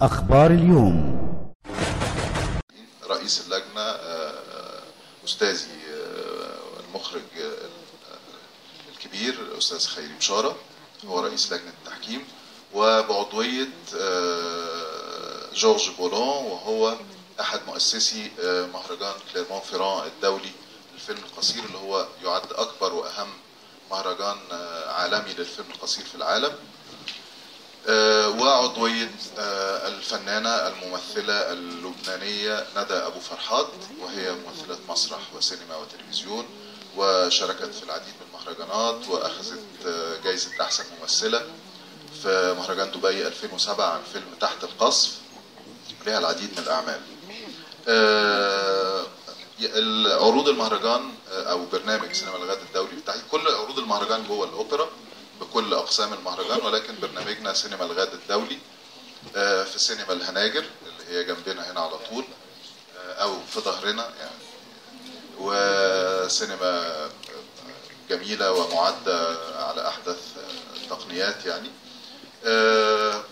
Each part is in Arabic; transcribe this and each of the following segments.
أخبار اليوم. رئيس اللجنة آه، أستاذي آه، المخرج آه، الكبير الأستاذ خيري بشارة هو رئيس لجنة التحكيم وبعضوية آه، جورج بولون وهو أحد مؤسسي آه، مهرجان كليرمون فيران الدولي للفيلم القصير اللي هو يعد أكبر وأهم مهرجان آه، عالمي للفيلم القصير في العالم. آه، وعضوية آه، الفنانة الممثلة اللبنانية ندى أبو فرحات وهي ممثلة مسرح وسينما وتلفزيون وشاركت في العديد من المهرجانات وأخذت جايزة أحسن ممثلة في مهرجان دبي 2007 عن فيلم تحت القصف. لها العديد من الأعمال. آه، عروض المهرجان آه، أو برنامج سينما الغد الدولي بالتحديد كل عروض المهرجان جوه الأوبرا بكل أقسام المهرجان ولكن برنامجنا سينما الغد الدولي. في سينما الهناجر اللي هي جنبنا هنا على طول آه، أو في ظهرنا يعني. وسينما جميلة ومعدة على أحدث التقنيات يعني. آه،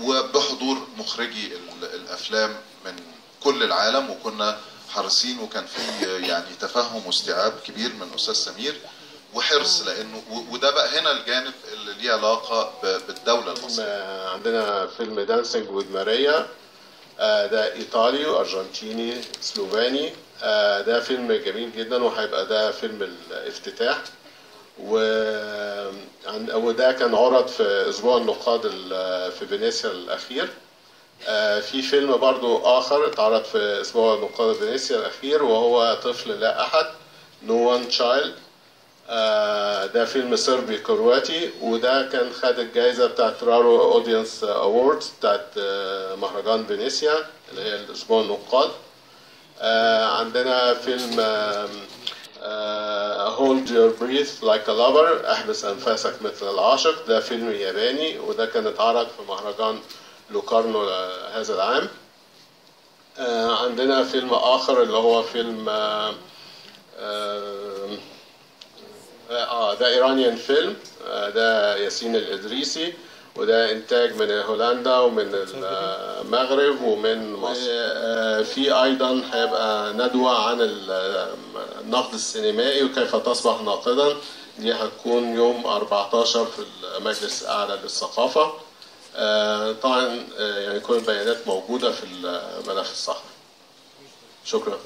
وبحضور مخرجي ال- الأفلام من كل العالم وكنا حريصين وكان في يعني تفهم واستيعاب كبير من أستاذ سمير. وحرص لأنه و- وده بقى هنا الجانب اللي ليه علاقة بالدولة المصرية. آه، عندنا فيلم Dancing with Maria آه، ده إيطالي وارجنتيني سلوفاني آه، ده فيلم جميل جدا وهيبقى ده فيلم الافتتاح. و وده كان عرض في أسبوع النقاد ال- في فينيسيا الأخير. آه، في فيلم برضو آخر اتعرض في أسبوع نقاد فينيسيا الأخير وهو طفل لا أحد No One's Child آه، ده فيلم صربي كرواتي وده كان خد الجائزة بتاعت RaRo Audience Awards بتاعت آه، مهرجان فينيسيا اللي هي الأسبوع النقاد. آه، عندنا فيلم Hold Your Breath Like a Lover أحبس أنفاسك مثل العاشق. ده فيلم ياباني وده كان اتعرض في مهرجان لوكارنو آه، هذا العام. آه، عندنا فيلم آخر اللي هو فيلم آه، ده إيرانيان فيلم آه ده ياسين الإدريسي وده إنتاج من هولندا ومن المغرب ومن مصر. آه في أيضا هيبقى ندوة عن ال- النقد السينمائي وكيف تصبح ناقدا. دي هتكون يوم 14 في المجلس الأعلى للثقافة. آه طبعا يعني كل البيانات موجودة في الملف الصحفي. شكرا.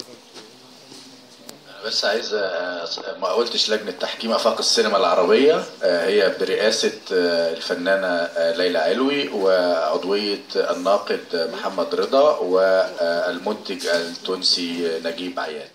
بس عايز أ- ما قلتش لجنة تحكيم آفاق السينما العربية آه، هي برئاسة آه، الفنانة آه، ليلى علوي وعضوية الناقد محمد رضا والمنتج التونسي نجيب عياد.